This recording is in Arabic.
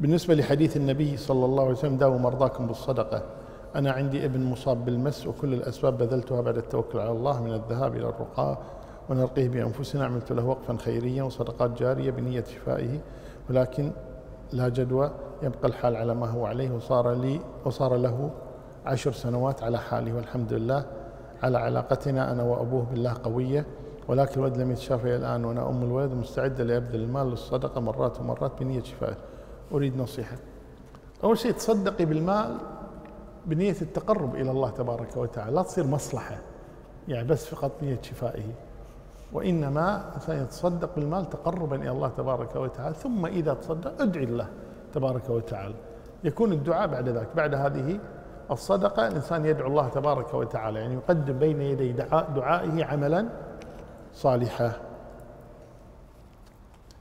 بالنسبة لحديث النبي صلى الله عليه وسلم داووا مرضاكم بالصدقة. أنا عندي ابن مصاب بالمس وكل الأسباب بذلتها بعد التوكل على الله من الذهاب إلى الرقاة ونرقيه بأنفسنا عملت له وقفا خيريا وصدقات جارية بنية شفائه. ولكن لا جدوى يبقى الحال على ما هو عليه وصار لي وصار له عشر سنوات على حاله. والحمد لله على علاقتنا أنا وأبوه بالله قوية. ولكن الولد لم يتشافى الآن وأنا أم الولد مستعدة لأبذل المال للصدقة مرات ومرات بنية شفائه. أريد نصيحة. أول شيء تصدقي بالمال بنية التقرب إلى الله تبارك وتعالى. لا تصير مصلحة يعني بس فقط نية شفائه. وإنما الإنسان يتصدق بالمال تقربا إلى الله تبارك وتعالى. ثم إذا تصدق ادعي الله تبارك وتعالى. يكون الدعاء بعد ذلك. بعد هذه الصدقة الإنسان يدعو الله تبارك وتعالى يعني يقدم بين يدي دعائه عملا صالحا.